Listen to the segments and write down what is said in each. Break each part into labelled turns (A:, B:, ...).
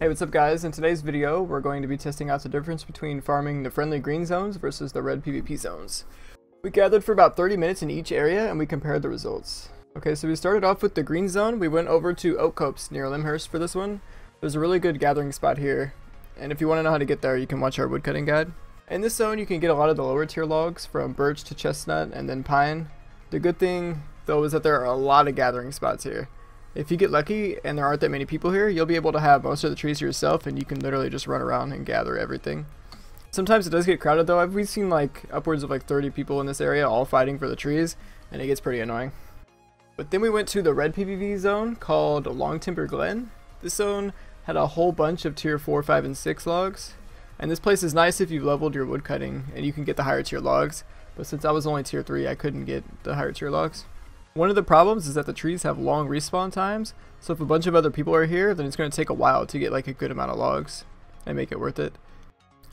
A: Hey, what's up guys? In today's video, we're going to be testing out the difference between farming the friendly green zones versus the red PvP zones. We gathered for about 30 minutes in each area and we compared the results. Okay, so we started off with the green zone. We went over to Oak Copse near Lymhurst for this one. There's a really good gathering spot here. And if you want to know how to get there, you can watch our woodcutting guide. In this zone, you can get a lot of the lower tier logs from birch to chestnut and then pine. The good thing, though, is that there are a lot of gathering spots here. If you get lucky and there aren't that many people here, you'll be able to have most of the trees yourself and you can literally just run around and gather everything. Sometimes it does get crowded though. We've seen like upwards of like 30 people in this area all fighting for the trees and it gets pretty annoying. But then we went to the red PvP zone called Long Timber Glen. This zone had a whole bunch of tier 4, 5, and 6 logs. And this place is nice if you've leveled your woodcutting and you can get the higher tier logs. But since I was only tier 3, I couldn't get the higher tier logs. One of the problems is that the trees have long respawn times, so if a bunch of other people are here, then it's going to take a while to get like a good amount of logs and make it worth it.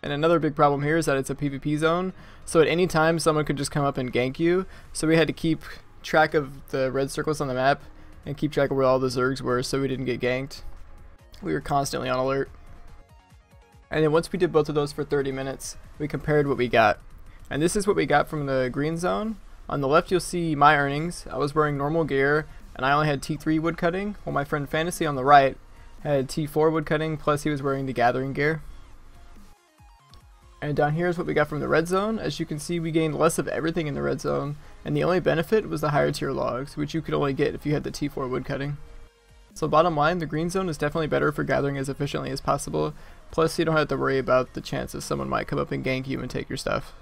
A: And another big problem here is that it's a PvP zone, so at any time someone could just come up and gank you, so we had to keep track of the red circles on the map and keep track of where all the zergs were so we didn't get ganked. We were constantly on alert. And then once we did both of those for 30 minutes, we compared what we got. And this is what we got from the green zone on the left you'll see my earnings. I was wearing normal gear and I only had T3 woodcutting, while my friend Fantasy on the right had T4 woodcutting plus he was wearing the gathering gear. And down here is what we got from the red zone. As you can see we gained less of everything in the red zone and the only benefit was the higher tier logs which you could only get if you had the T4 woodcutting. So bottom line, the green zone is definitely better for gathering as efficiently as possible, plus you don't have to worry about the chances someone might come up and gank you and take your stuff.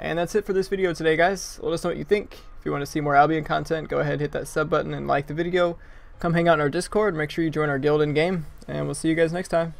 A: And that's it for this video today, guys. Let us know what you think. If you want to see more Albion content, go ahead hit that sub button and like the video. Come hang out in our Discord. Make sure you join our guild in game. And we'll see you guys next time.